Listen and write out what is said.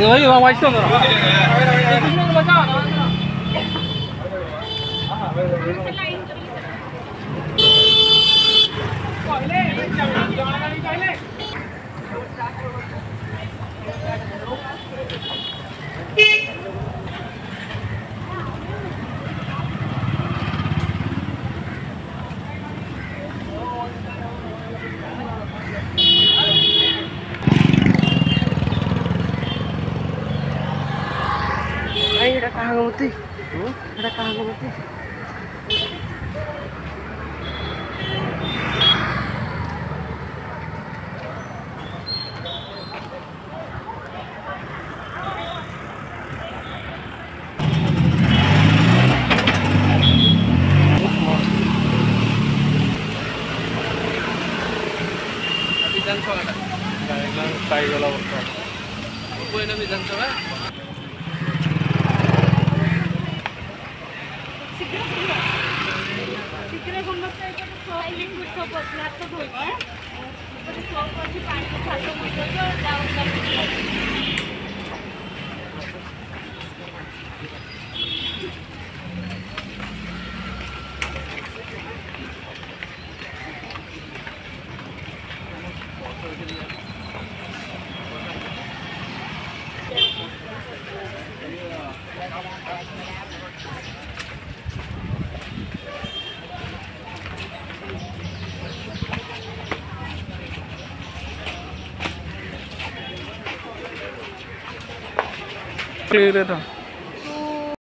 여기 와 맛있어 너. पहले Kalang putih. Hmm? Ada kalang putih. বিধানসভা তাই গেল বিধানসভা દીકરે ગમે તો એ સોપ લિક્વિડ સોપ લાગતો ધોઈ પછી સોપ પછી પાણી ખાતો મૂકો છો ડાઉન કરી Thank you. 对对对。